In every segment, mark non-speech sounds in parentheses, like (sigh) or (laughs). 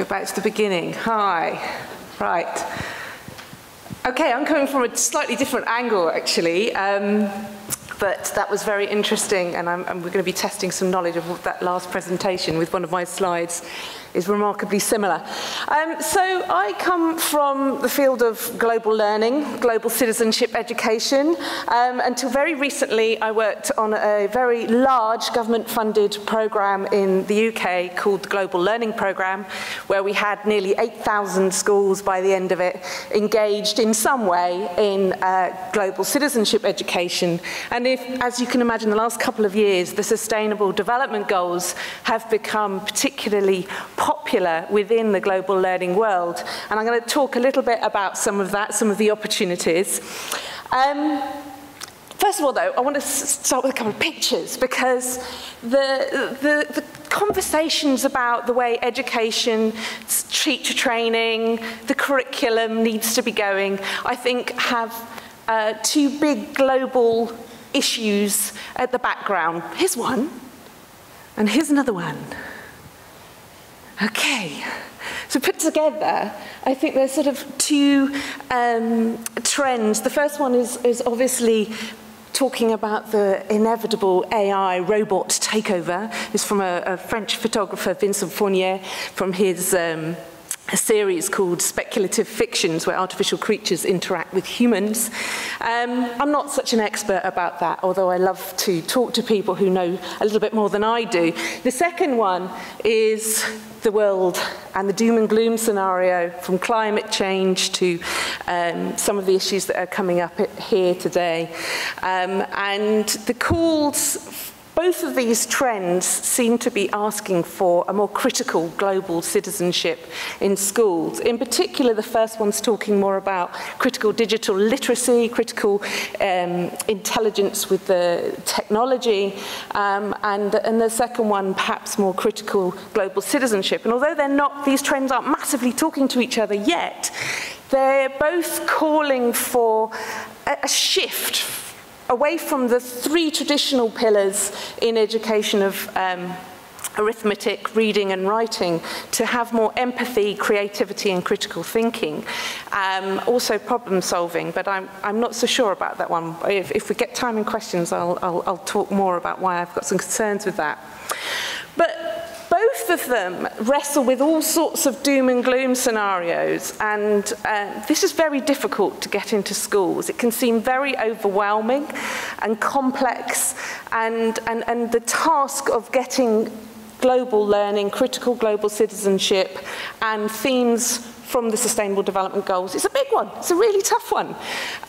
Go back to the beginning. Hi. Right. Okay, I'm coming from a slightly different angle, actually. Um, but that was very interesting, and, and we're going to be testing some knowledge of that last presentation with one of my slides is remarkably similar. Um, so I come from the field of global learning, global citizenship education. Um, until very recently, I worked on a very large government-funded program in the UK called the Global Learning Programme, where we had nearly 8,000 schools by the end of it engaged in some way in uh, global citizenship education. And if, as you can imagine, the last couple of years, the Sustainable Development Goals have become particularly popular within the global learning world. And I'm going to talk a little bit about some of that, some of the opportunities. Um, First of all, though, I want to start with a couple of pictures because the, the, the conversations about the way education, teacher training, the curriculum needs to be going, I think have uh, two big global issues at the background. Here's one, and here's another one. Okay. So put together, I think there's sort of two um, trends. The first one is, is obviously talking about the inevitable AI robot takeover. It's from a, a French photographer, Vincent Fournier, from his um, a series called Speculative Fictions where artificial creatures interact with humans. Um, I'm not such an expert about that, although I love to talk to people who know a little bit more than I do. The second one is the world and the doom and gloom scenario from climate change to um, some of the issues that are coming up here today. Um, and the calls both of these trends seem to be asking for a more critical global citizenship in schools. In particular, the first one's talking more about critical digital literacy, critical um, intelligence with the technology, um, and, and the second one, perhaps more critical global citizenship. And although they're not, these trends aren't massively talking to each other yet, they're both calling for a, a shift away from the three traditional pillars in education of um, arithmetic, reading and writing to have more empathy, creativity and critical thinking. Um, also problem solving, but I'm, I'm not so sure about that one. If, if we get time and questions, I'll, I'll, I'll talk more about why I've got some concerns with that both of them wrestle with all sorts of doom and gloom scenarios, and uh, this is very difficult to get into schools. It can seem very overwhelming and complex, and, and, and the task of getting global learning, critical global citizenship, and themes from the Sustainable Development Goals. It's a big one. It's a really tough one.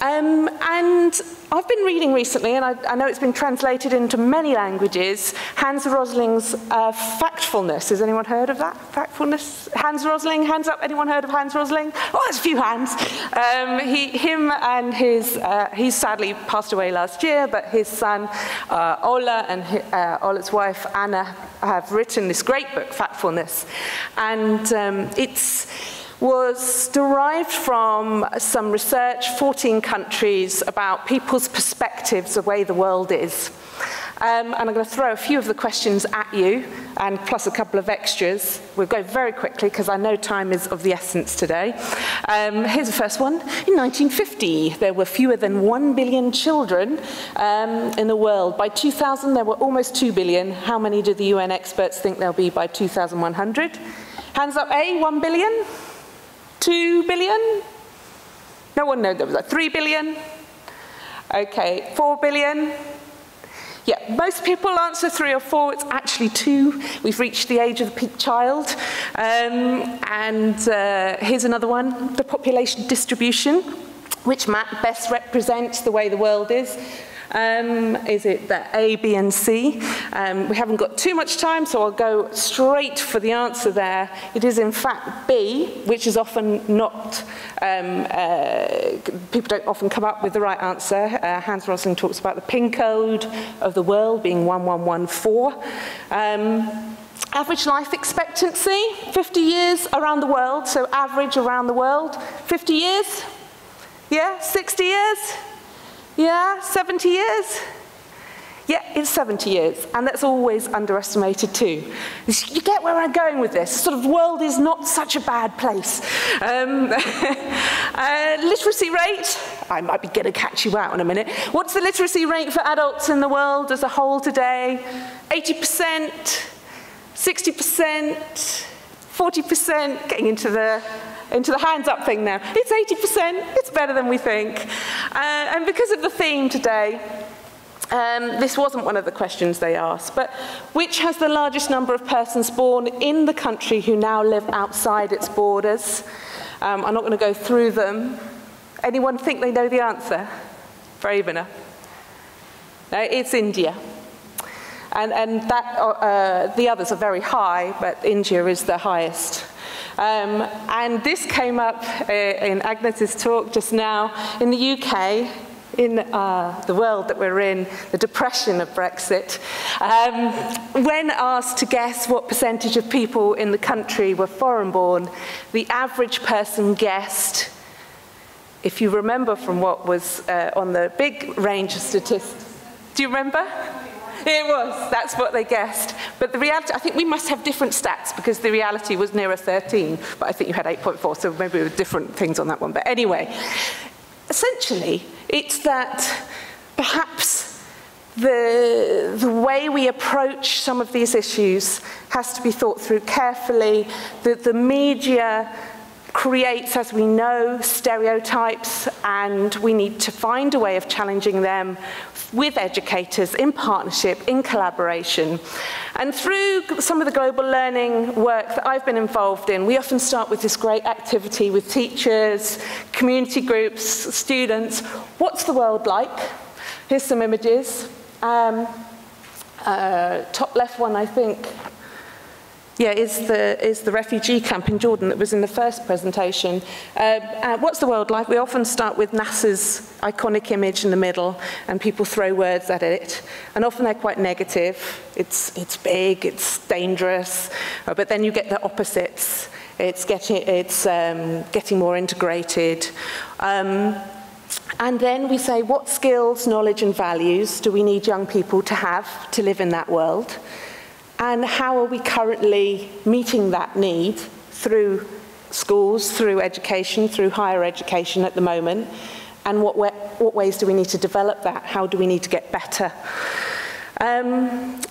Um, and I've been reading recently, and I, I, know it's been translated into many languages, Hans Rosling's uh, Factfulness. Has anyone heard of that? Factfulness? Hans Rosling? Hands up. Anyone heard of Hans Rosling? Oh, there's a few hands. Um, he, him and his, uh, he sadly passed away last year, but his son, uh, Ola, and uh, Ola's wife, Anna, have written this great book, Factfulness. And um, it's was derived from some research, 14 countries, about people's perspectives of the way the world is. Um, and I'm going to throw a few of the questions at you, and plus a couple of extras. We'll go very quickly because I know time is of the essence today. Um, here's the first one. In 1950, there were fewer than 1 billion children um, in the world. By 2000, there were almost 2 billion. How many do the UN experts think there'll be by 2100? Hands up A, 1 billion? Two billion? No one knows. There was like three billion? Okay, four billion? Yeah, most people answer three or four. It's actually two. We've reached the age of the peak child. Um, and uh, here's another one, the population distribution, which map best represents the way the world is. Um, is it the A, B, and C? Um, we haven't got too much time, so I'll go straight for the answer there. It is in fact B, which is often not, um, uh, people don't often come up with the right answer. Uh, Hans Rosling talks about the pin code of the world being 1114. Um, Average life expectancy, 50 years around the world, so average around the world, 50 years? Yeah, 60 years? Yeah, 70 years? Yeah, it's 70 years, and that's always underestimated too. You get where I'm going with this. Sort of world is not such a bad place. Um, (laughs) uh, literacy rate, I might be going to catch you out in a minute. What's the literacy rate for adults in the world as a whole today? 80%, 60%, 40%, getting into the into the hands up thing now. It's 80%, it's better than we think. Uh, and because of the theme today, um, this wasn't one of the questions they asked, but which has the largest number of persons born in the country who now live outside its borders? Um, I'm not going to go through them. Anyone think they know the answer? Brave enough. No, it's India. And, and that, uh, the others are very high, but India is the highest. Um, and this came up uh, in Agnes's talk just now. In the UK, in uh, the world that we're in, the depression of Brexit, um, when asked to guess what percentage of people in the country were foreign born, the average person guessed, if you remember from what was uh, on the big range of statistics, do you remember? It was. That's what they guessed. But the reality, I think we must have different stats because the reality was nearer 13, but I think you had 8.4, so maybe there were different things on that one. But anyway, essentially, it's that perhaps the, the way we approach some of these issues has to be thought through carefully. that the media creates, as we know, stereotypes, and we need to find a way of challenging them with educators in partnership, in collaboration. And through some of the global learning work that I've been involved in, we often start with this great activity with teachers, community groups, students. What's the world like? Here's some images. Um, uh, top left one, I think, yeah, is the, is the refugee camp in Jordan that was in the first presentation. Uh, uh, what's the world like? We often start with NASA's iconic image in the middle and people throw words at it. And often they're quite negative. It's, it's big, it's dangerous. Uh, but then you get the opposites. It's getting, it's, um, getting more integrated. Um, And then we say, what skills, knowledge and values do we need young people to have to live in that world? And how are we currently meeting that need through schools, through education, through higher education at the moment? And what, what ways do we need to develop that? How do we need to get better? Um,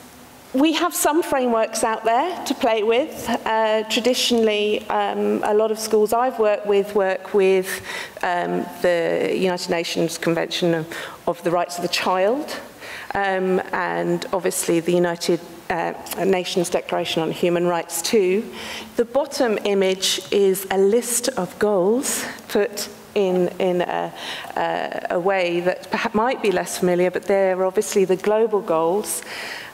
we have some frameworks out there to play with. Uh, traditionally, um, a lot of schools I've worked with work with um, the United Nations Convention of, of the Rights of the Child, um, and obviously the United uh, Nations Declaration on Human Rights too. The bottom image is a list of goals put in, in a, uh, a way that perhaps might be less familiar, but they're obviously the global goals.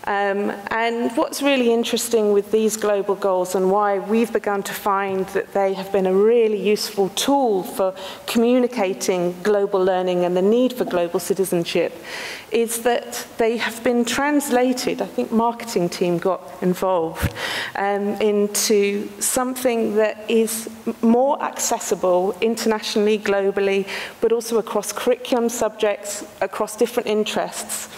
Um, and what's really interesting with these global goals and why we've begun to find that they have been a really useful tool for communicating global learning and the need for global citizenship is that they have been translated, I think marketing team got involved, um, into something that is more accessible internationally, globally, but also across curriculum subjects, across different interests.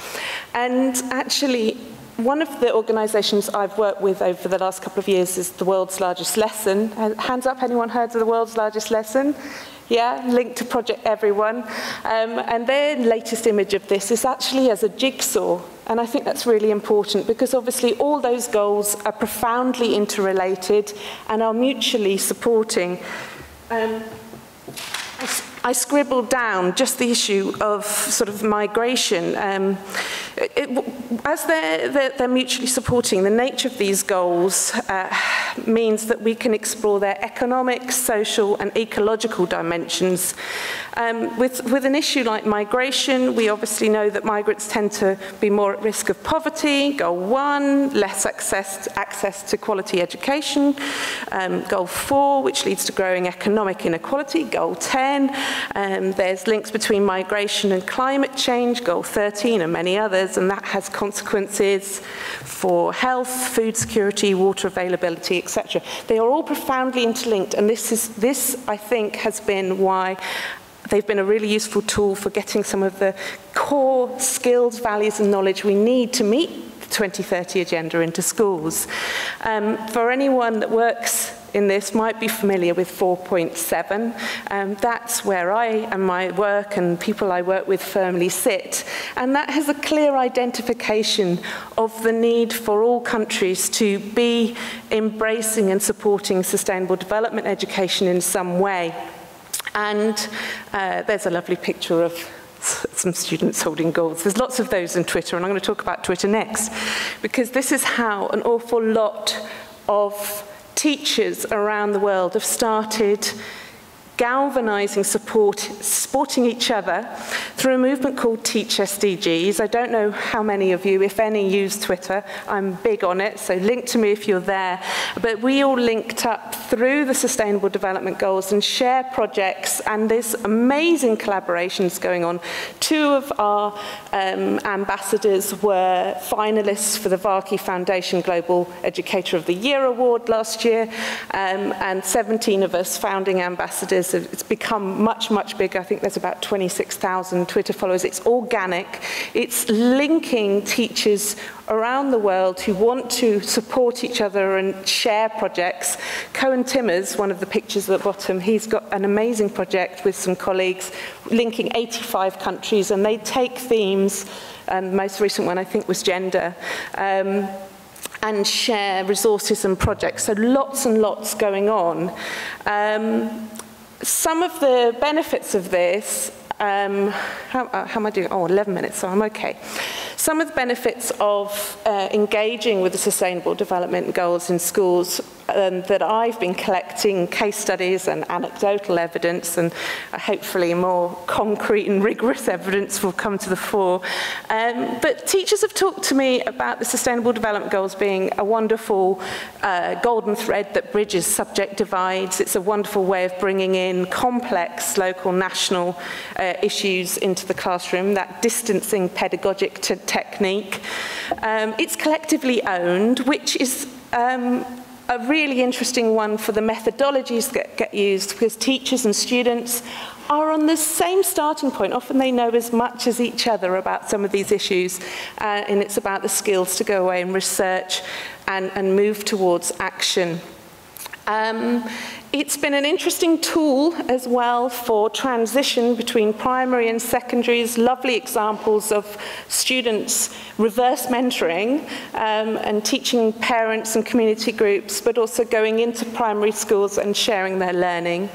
And actually, one of the organisations I've worked with over the last couple of years is the world's largest lesson. Hands up, anyone heard of the world's largest lesson? Yeah, linked to Project Everyone. Um, and their latest image of this is actually as a jigsaw. And I think that's really important because obviously all those goals are profoundly interrelated and are mutually supporting. Um, I scribbled down just the issue of sort of migration. Um, it, as they're, they're, they're mutually supporting, the nature of these goals uh, means that we can explore their economic, social and ecological dimensions. Um, with, with an issue like migration, we obviously know that migrants tend to be more at risk of poverty, goal one, less access to, access to quality education, um, goal four, which leads to growing economic inequality, goal 10, um, there's links between migration and climate change, goal 13 and many others, and that has consequences for health, food security, water availability, etc. They are all profoundly interlinked, and this, is, this I think, has been why They've been a really useful tool for getting some of the core skills, values and knowledge we need to meet the 2030 agenda into schools. Um, for anyone that works in this might be familiar with 4.7. Um, that's where I and my work and people I work with firmly sit. And that has a clear identification of the need for all countries to be embracing and supporting sustainable development education in some way. And uh, there's a lovely picture of some students holding goals. There's lots of those in Twitter, and I'm going to talk about Twitter next, because this is how an awful lot of teachers around the world have started galvanizing support, supporting each other through a movement called Teach SDGs. I don't know how many of you, if any, use Twitter. I'm big on it, so link to me if you're there. But we all linked up through the Sustainable Development Goals and share projects, and there's amazing collaborations going on. Two of our um, ambassadors were finalists for the Varkey Foundation Global Educator of the Year Award last year, um, and 17 of us founding ambassadors years, it's become much, much bigger. I think there's about 26,000 Twitter followers. It's organic. It's linking teachers around the world who want to support each other and share projects. Koen Timmers, one of the pictures at the bottom, he's got an amazing project with some colleagues linking 85 countries, and they take themes, and the most recent one I think was gender, um, and share resources and projects. So lots and lots going on. Um, some of the benefits of this, um, how, uh, how am I doing? Oh, 11 minutes, so I'm okay. Some of the benefits of uh, engaging with the Sustainable Development Goals in schools um, that I've been collecting case studies and anecdotal evidence and uh, hopefully more concrete and rigorous (laughs) evidence will come to the fore. Um, but teachers have talked to me about the Sustainable Development Goals being a wonderful uh, golden thread that bridges subject divides. It's a wonderful way of bringing in complex local national uh, issues into the classroom, that distancing pedagogic technique. Um, it's collectively owned, which is um, a really interesting one for the methodologies that get used because teachers and students are on the same starting point. Often they know as much as each other about some of these issues, uh, and it's about the skills to go away and research and, and move towards action. Um, it's been an interesting tool as well for transition between primary and secondaries, lovely examples of students reverse mentoring um, and teaching parents and community groups, but also going into primary schools and sharing their learning.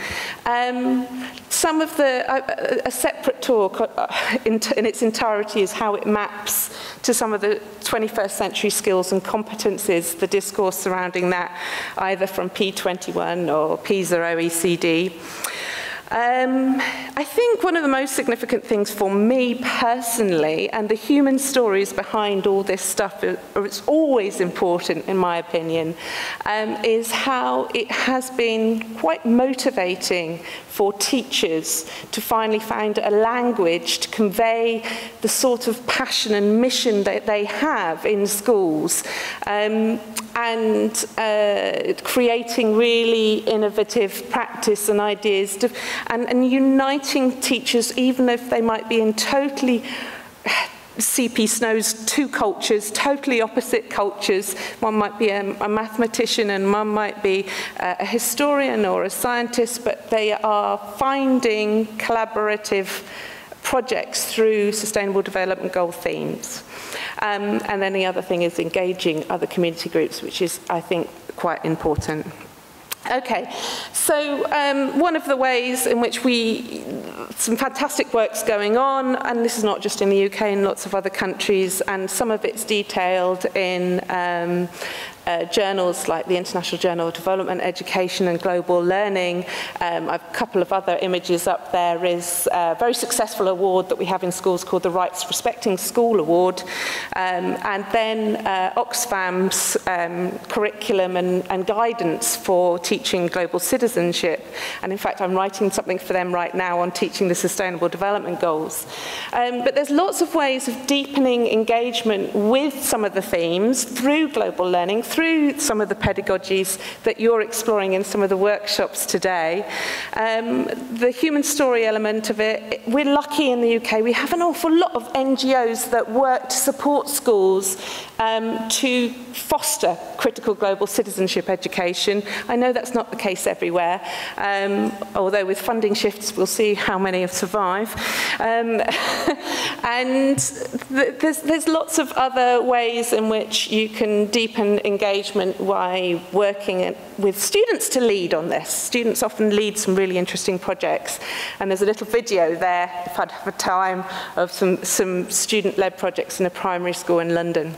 Um, some of the, uh, a separate talk uh, in, in its entirety is how it maps to some of the 21st century skills and competencies, the discourse surrounding that, either from P21 or PISA OECD. Um, I think one of the most significant things for me personally, and the human stories behind all this stuff, it's always important in my opinion, um, is how it has been quite motivating for teachers to finally find a language to convey the sort of passion and mission that they have in schools. Um, and uh, creating really innovative practice and ideas to, and, and uniting teachers, even if they might be in totally (sighs) C.P. Snow's two cultures, totally opposite cultures. One might be a, a mathematician and one might be a, a historian or a scientist, but they are finding collaborative projects through sustainable development goal themes. Um, and then the other thing is engaging other community groups, which is, I think, quite important. Okay, so um, one of the ways in which we, some fantastic work's going on, and this is not just in the UK, in lots of other countries, and some of it's detailed in um, uh, journals like the International Journal of Development Education and Global Learning. Um, a couple of other images up there is a very successful award that we have in schools called the Rights Respecting School Award. Um, and then uh, Oxfam's um, curriculum and, and guidance for teaching global citizenship. And in fact, I'm writing something for them right now on teaching the Sustainable Development Goals. Um, but there's lots of ways of deepening engagement with some of the themes through global learning, through some of the pedagogies that you're exploring in some of the workshops today. Um, the human story element of it, we're lucky in the UK, we have an awful lot of NGOs that work to support schools um, to foster critical global citizenship education. I know that's not the case everywhere, um, although with funding shifts we'll see how many have survived. Um, (laughs) and th there's, there's lots of other ways in which you can deepen engagement by working with students to lead on this. Students often lead some really interesting projects. And there's a little video there, if I'd have a time, of some, some student-led projects in a primary school in London.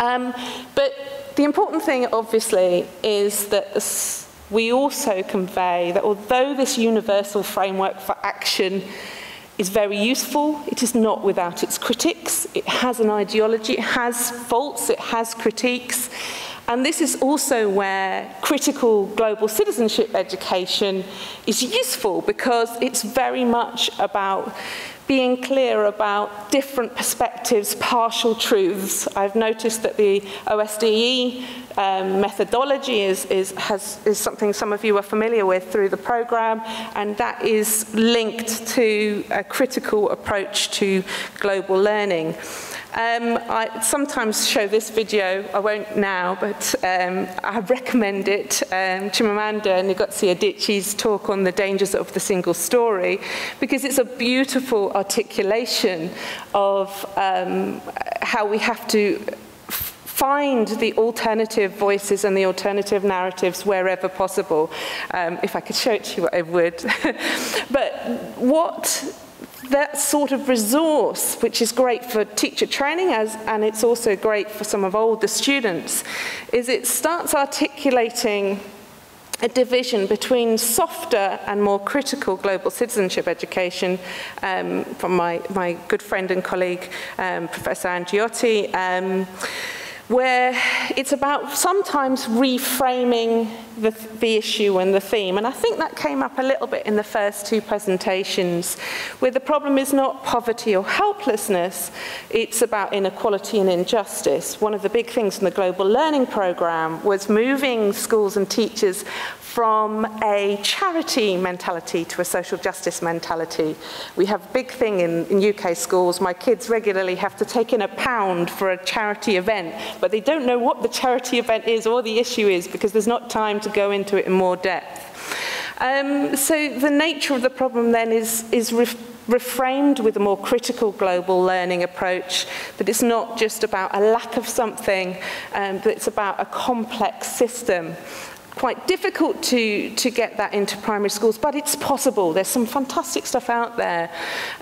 Um, but the important thing, obviously, is that we also convey that although this universal framework for action is very useful. It is not without its critics. It has an ideology, it has faults, it has critiques. And this is also where critical global citizenship education is useful because it's very much about being clear about different perspectives, partial truths. I've noticed that the OSDE um, methodology is, is, has, is something some of you are familiar with through the program, and that is linked to a critical approach to global learning. Um, I sometimes show this video, I won't now, but um, I recommend it. Um, Chimamanda Ngozi Adichie's talk on the dangers of the single story, because it's a beautiful articulation of um, how we have to find the alternative voices and the alternative narratives wherever possible. Um, if I could show it to you, I would. (laughs) but what that sort of resource, which is great for teacher training as, and it's also great for some of older students, is it starts articulating a division between softer and more critical global citizenship education um, from my, my good friend and colleague, um, Professor Andreotti. um, where it's about sometimes reframing the, the issue and the theme. And I think that came up a little bit in the first two presentations, where the problem is not poverty or helplessness, it's about inequality and injustice. One of the big things in the Global Learning Programme was moving schools and teachers from a charity mentality to a social justice mentality. We have a big thing in, in UK schools. My kids regularly have to take in a pound for a charity event, but they don't know what the charity event is or the issue is because there's not time to go into it in more depth. Um, so the nature of the problem then is, is ref reframed with a more critical global learning approach, that it's not just about a lack of something, um, but it's about a complex system quite difficult to, to get that into primary schools, but it's possible. There's some fantastic stuff out there.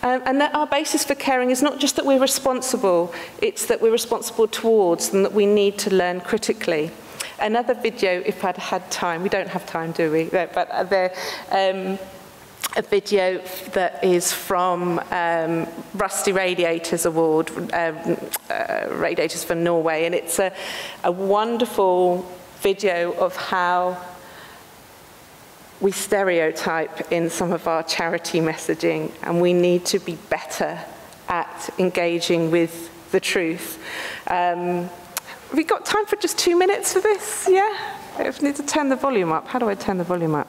Um, and that our basis for caring is not just that we're responsible, it's that we're responsible towards and that we need to learn critically. Another video, if I'd had time, we don't have time, do we? Uh, but uh, there, um, a video that is from um, Rusty Radiators Award, um, uh, Radiators for Norway, and it's a, a wonderful video of how we stereotype in some of our charity messaging and we need to be better at engaging with the truth. Um, have we got time for just two minutes for this? Yeah? I need to turn the volume up. How do I turn the volume up?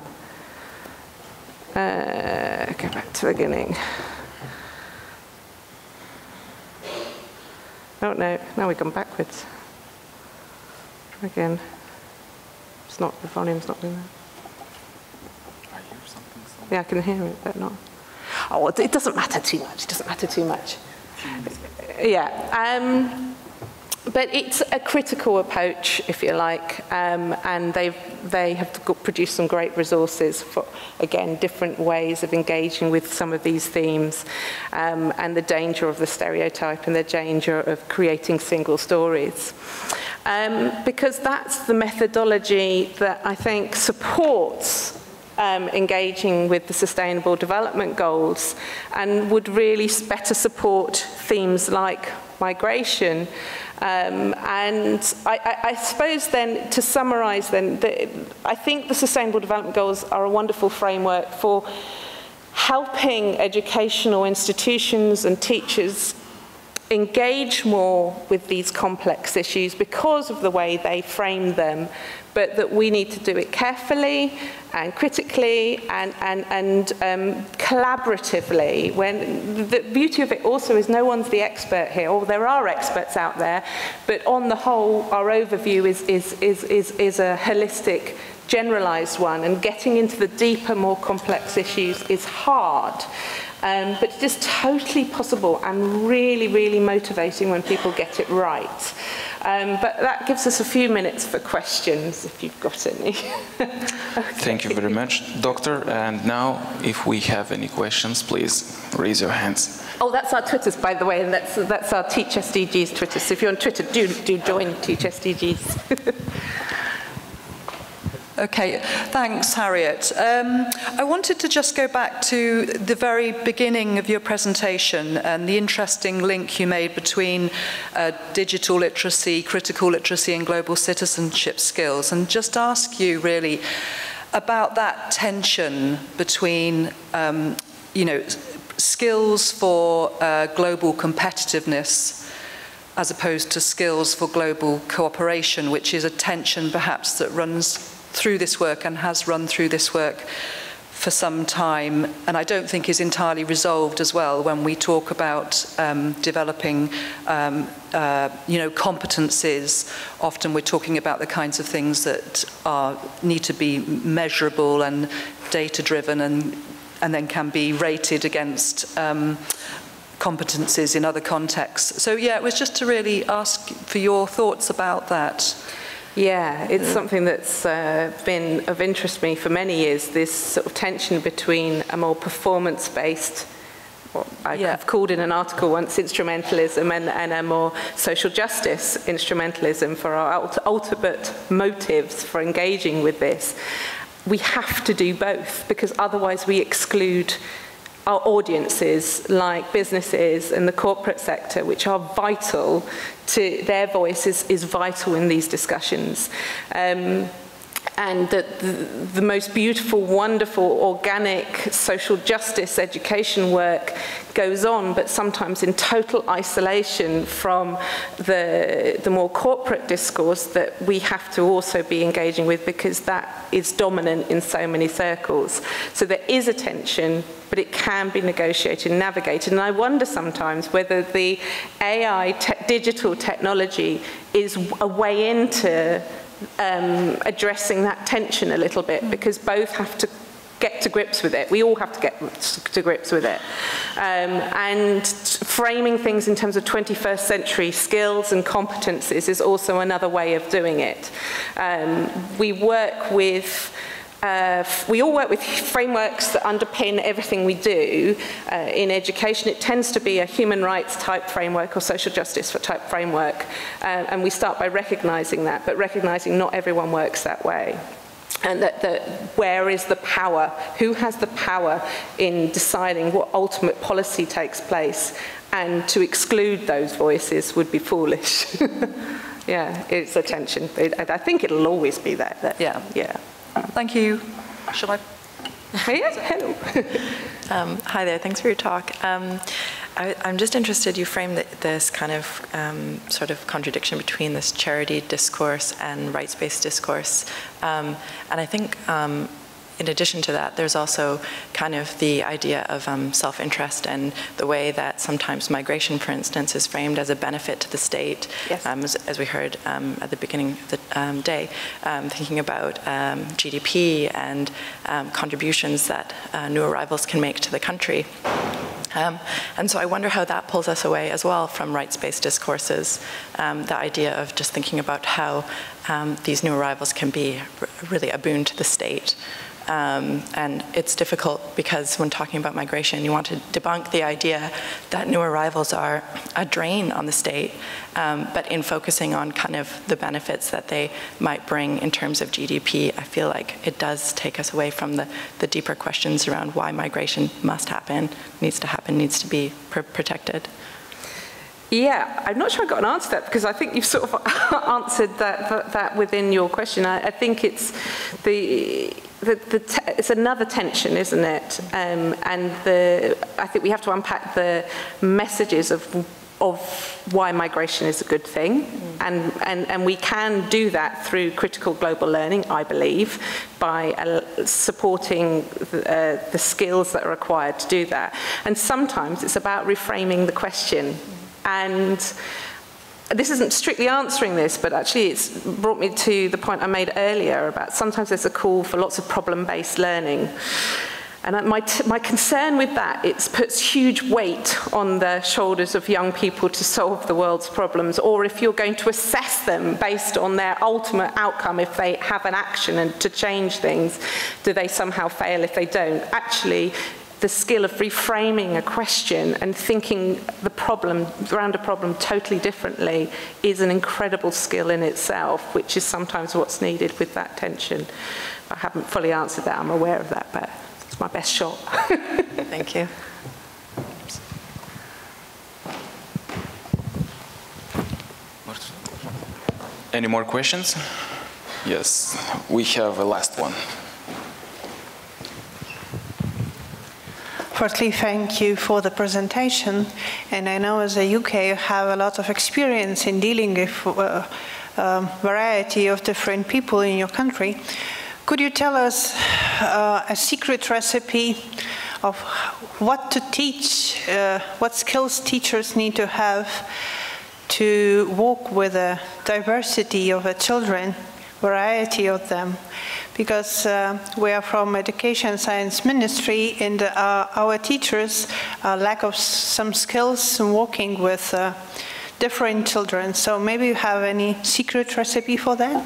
Uh, go back to the beginning. Oh no, now we've gone backwards. Again. It's not, the volume's not doing that. Yeah, I can hear it, but not. Oh, it doesn't matter too much. It doesn't matter too much. Yeah. Um, but it's a critical approach, if you like, um, and they've, they have produced some great resources for, again, different ways of engaging with some of these themes um, and the danger of the stereotype and the danger of creating single stories um, because that's the methodology that I think supports um, engaging with the Sustainable Development Goals and would really better support themes like migration. Um, and I, I, I suppose then, to summarize then, the, I think the Sustainable Development Goals are a wonderful framework for helping educational institutions and teachers engage more with these complex issues because of the way they frame them, but that we need to do it carefully and critically and, and, and um, collaboratively. When the beauty of it also is no one's the expert here, or there are experts out there, but on the whole, our overview is, is, is, is, is a holistic generalized one and getting into the deeper, more complex issues is hard. Um, but is totally possible and really, really motivating when people get it right. Um, but that gives us a few minutes for questions, if you've got any. (laughs) okay. Thank you very much, Doctor. And now, if we have any questions, please raise your hands. Oh, that's our Twitters, by the way, and that's, that's our Teach SDGs Twitter. So if you're on Twitter, do, do join Teach SDGs. (laughs) Okay, thanks, Harriet. Um, I wanted to just go back to the very beginning of your presentation and the interesting link you made between uh, digital literacy, critical literacy, and global citizenship skills, and just ask you really about that tension between, um, you know, skills for uh, global competitiveness as opposed to skills for global cooperation, which is a tension perhaps that runs through this work and has run through this work for some time. And I don't think is entirely resolved as well when we talk about um, developing um, uh, you know competencies often we're talking about the kinds of things that are need to be measurable and data driven and and then can be rated against um, competencies in other contexts. So yeah it was just to really ask for your thoughts about that. Yeah, it's something that's uh, been of interest to me for many years, this sort of tension between a more performance-based what I yeah. have called in an article once instrumentalism and, and, a more social justice instrumentalism for our ultimate motives for engaging with this. We have to do both because otherwise we exclude our audiences like businesses and the corporate sector which are vital to their voice is, is vital in these discussions. Um, and that the, the most beautiful, wonderful, organic social justice education work goes on, but sometimes in total isolation from the, the more corporate discourse that we have to also be engaging with because that is dominant in so many circles. So there is a tension, but it can be negotiated and navigated. And I wonder sometimes whether the AI te digital technology is a way into um, addressing that tension a little bit because both have to get to grips with it. We all have to get to grips with it. Um, and framing things in terms of 21st century skills and competencies is also another way of doing it. Um, we work with uh, we all work with frameworks that underpin everything we do uh, in education. It tends to be a human rights type framework or social justice type framework. Uh, and we start by recognizing that, but recognizing not everyone works that way. And that, that where is the power? Who has the power in deciding what ultimate policy takes place? And to exclude those voices would be foolish. (laughs) yeah, it's a tension. I think it'll always be there. That, yeah. Yeah. Thank you. Shall I? Hello. (laughs) um, hi there. Thanks for your talk. Um, I, am just interested. You framed this kind of um, sort of contradiction between this charity discourse and rights-based discourse, um, and I think um, in addition to that, there's also kind of the idea of um, self-interest and the way that sometimes migration, for instance, is framed as a benefit to the state, yes. um, as, as, we heard um, at the beginning of the um, day, um, thinking about um, GDP and contributions that uh, new arrivals can make to the country. Um, and so I wonder how that pulls us away as well from rights-based discourses, um, the idea of just thinking about how um, these new arrivals can be really a boon to the state. Um, and it's difficult because when talking about migration, you want to debunk the idea that new arrivals are a drain on the state, um, but in focusing on kind of the benefits that they might bring in terms of GDP, I feel like it does take us away from the, the deeper questions around why migration must happen, needs to happen, needs to be pr protected. Yeah, I'm not sure I got an answer to that because I think you've sort of (laughs) answered that, that, within your question. I, I think it's the the, the it's another tension, isn't it? Um, and the, I think we have to unpack the messages of of why migration is a good thing. Mm. And, and, and we can do that through critical global learning, I believe, by uh, supporting the, uh, the skills that are required to do that. And sometimes it's about reframing the question. And this isn't strictly answering this, but actually it's brought me to the point I made earlier about sometimes there's a call for lots of problem-based learning. And my, my concern with that, it puts huge weight on the shoulders of young people to solve the world's problems, or if you're going to assess them based on their ultimate outcome, if they have an action and to change things, do they somehow fail if they don't? Actually, the skill of reframing a question and thinking the problem around a problem totally differently is an incredible skill in itself, which is sometimes what's needed with that tension. I haven't fully answered that, I'm aware of that, but it's my best shot. (laughs) Thank you. Any more questions? Yes, we have a last one. Firstly, thank you for the presentation. And I know as a UK you have a lot of experience in dealing with a uh, um, variety of different people in your country. Could you tell us uh, a secret recipe of what to teach, uh, what skills teachers need to have to work with a diversity of children, variety of them? Because uh, we are from Education Science Ministry and uh, our teachers lack of some skills in working with uh, different children. So maybe you have any secret recipe for that?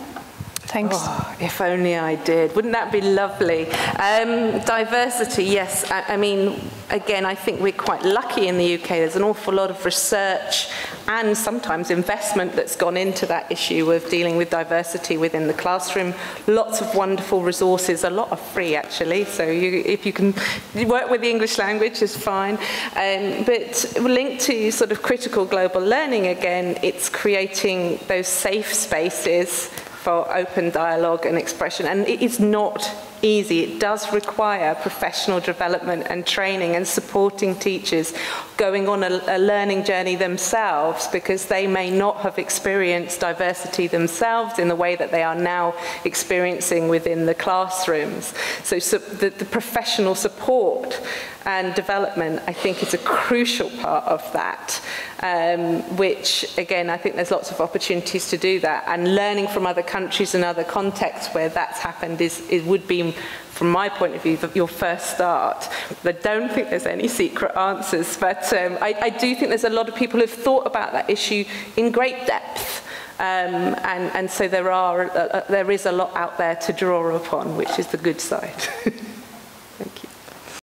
Thanks. Oh, if only I did. Wouldn't that be lovely? Um, diversity, yes. I, I, mean, again, I think we're quite lucky in the UK. There's an awful lot of research and sometimes investment that's gone into that issue of dealing with diversity within the classroom. Lots of wonderful resources, a lot are free actually. So you, if you can work with the English language is fine. Um, but linked to sort of critical global learning again, it's creating those safe spaces for open dialogue and expression. And it is not easy. It does require professional development and training and supporting teachers going on a, a, learning journey themselves because they may not have experienced diversity themselves in the way that they are now experiencing within the classrooms. So, so the, the professional support and development, I think, is a crucial part of that, um, which, again, I think there's lots of opportunities to do that. And learning from other countries and other contexts where that's happened is, would be from my point of view, your first start. I don't think there's any secret answers, but um, I, I do think there's a lot of people who've thought about that issue in great depth. Um, and, and so there, are, uh, uh, there is a lot out there to draw upon, which is the good side. (laughs)